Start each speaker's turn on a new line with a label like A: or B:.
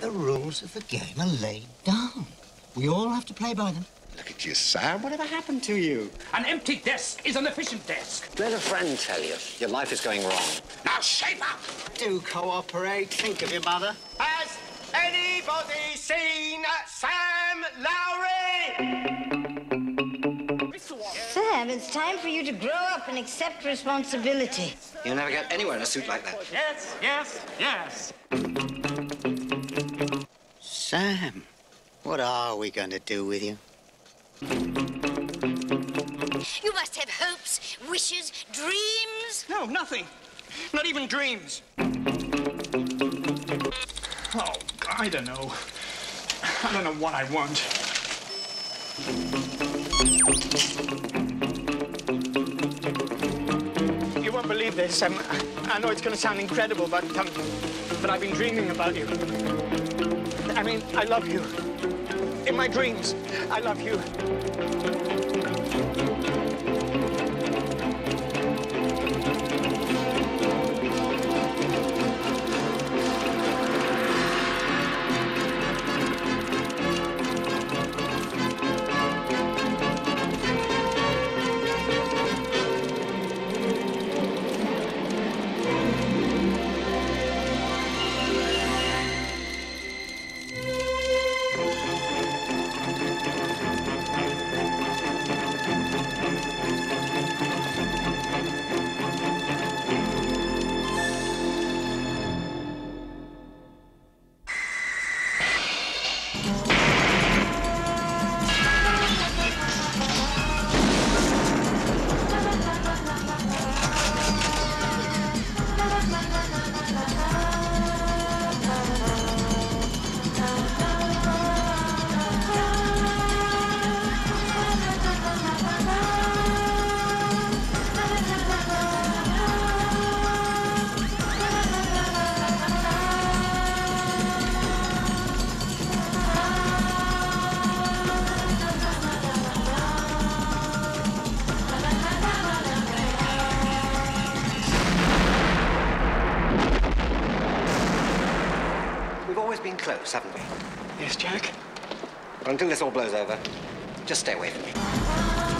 A: The rules of the game are laid down. We all have to play by them.
B: Look at you, Sam. Whatever happened to you?
C: An empty desk is an efficient desk.
D: Let a friend tell you your life is going wrong.
C: Now shape up!
A: Do cooperate. Think of your mother.
C: Has anybody seen Sam Lowry?
E: Sam, it's time for you to grow up and accept responsibility.
D: You'll never get anywhere in a suit like that.
C: Yes, yes, yes.
A: Sam, what are we going to do with you?
F: You must have hopes, wishes, dreams.
C: No, nothing. Not even dreams. Oh, I don't know. I don't know what I want. You won't believe this. Um, I know it's going to sound incredible, but um, but I've been dreaming about you. I mean, I love you. In my dreams, I love you.
D: We've always been close, haven't we?
C: Yes, Jack.
D: Well, until this all blows over, just stay away from me.